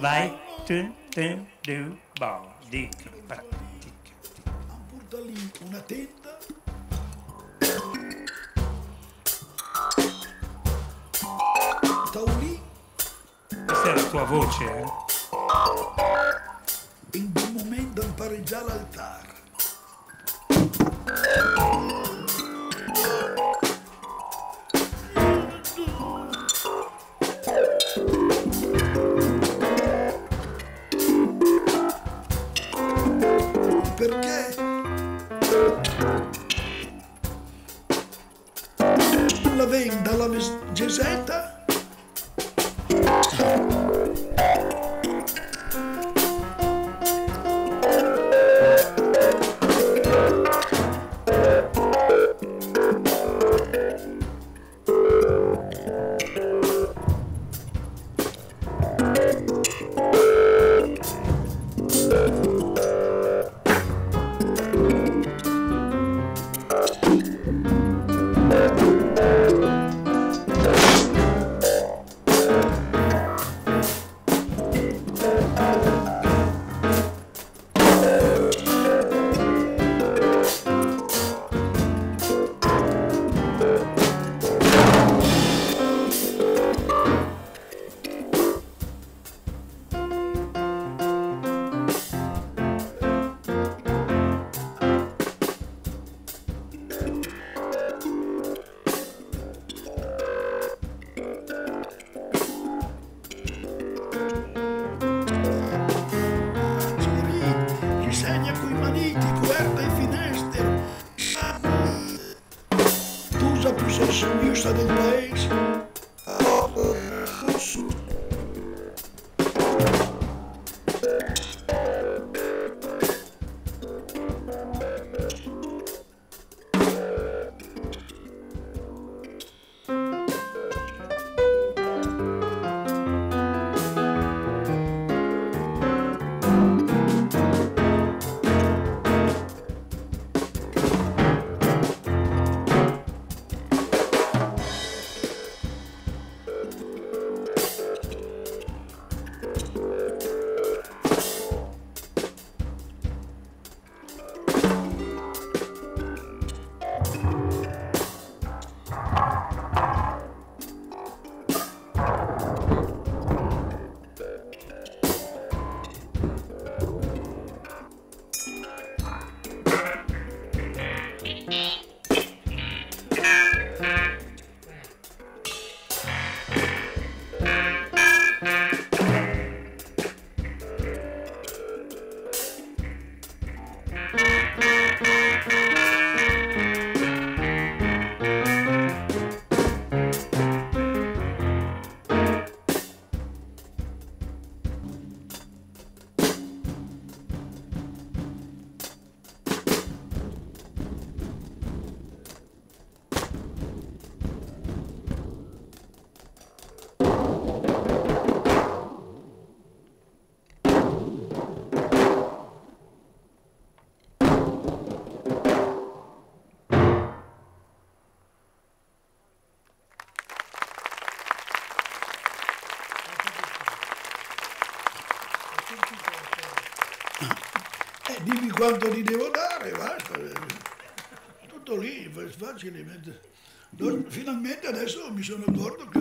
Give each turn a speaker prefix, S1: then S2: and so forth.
S1: Vai. Tu, tu, du, bo, dica, pratica.
S2: Porta lì una tenda. Stavo lì
S1: Questa è la tua voce, eh?
S2: in quel momento impari già l'altare. Perché? La venda la ves- seven place. Eh, dimmi quanto ti devo dare, basta. Tutto lì, fa- facilmente. No, Finalmente adesso mi sono accorto che